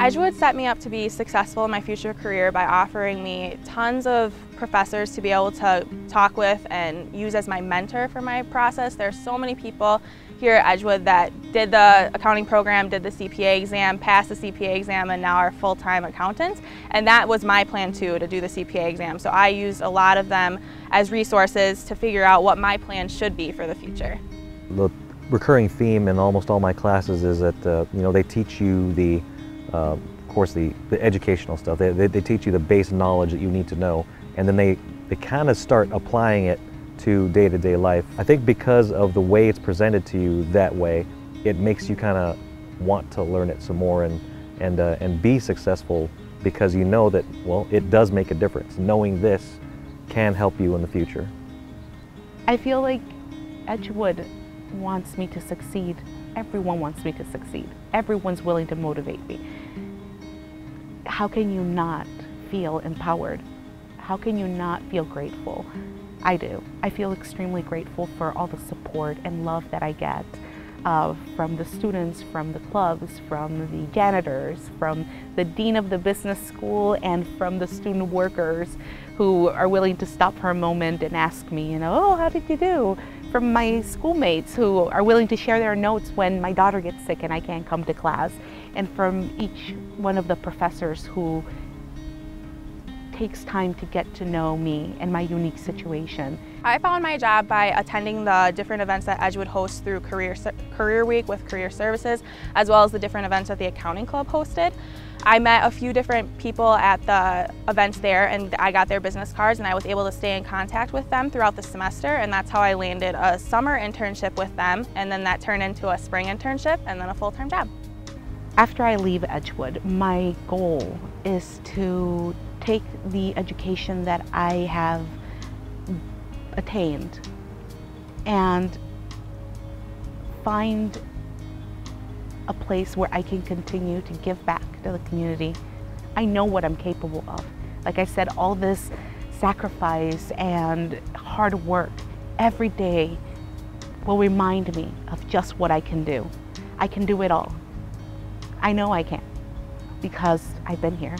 Edgewood set me up to be successful in my future career by offering me tons of professors to be able to talk with and use as my mentor for my process. There are so many people here at Edgewood that did the accounting program, did the CPA exam, passed the CPA exam, and now are full-time accountants. And that was my plan too, to do the CPA exam. So I used a lot of them as resources to figure out what my plan should be for the future. The recurring theme in almost all my classes is that uh, you know they teach you the uh, of course, the, the educational stuff. They, they, they, teach you the base knowledge that you need to know, and then they, they kind of start applying it to day-to-day -day life. I think because of the way it's presented to you that way, it makes you kind of want to learn it some more and, and, uh, and be successful because you know that, well, it does make a difference. Knowing this can help you in the future. I feel like Edgewood wants me to succeed. Everyone wants me to succeed. Everyone's willing to motivate me how can you not feel empowered? How can you not feel grateful? I do. I feel extremely grateful for all the support and love that I get uh, from the students, from the clubs, from the janitors, from the dean of the business school, and from the student workers who are willing to stop for a moment and ask me, you know, oh, how did you do? From my schoolmates who are willing to share their notes when my daughter gets sick and I can't come to class and from each one of the professors who takes time to get to know me and my unique situation. I found my job by attending the different events that Edgewood hosts through Career, Career Week with Career Services, as well as the different events that the Accounting Club hosted. I met a few different people at the events there and I got their business cards and I was able to stay in contact with them throughout the semester and that's how I landed a summer internship with them and then that turned into a spring internship and then a full-time job. After I leave Edgewood, my goal is to take the education that I have attained and find a place where I can continue to give back to the community. I know what I'm capable of. Like I said, all this sacrifice and hard work every day will remind me of just what I can do. I can do it all. I know I can because I've been here.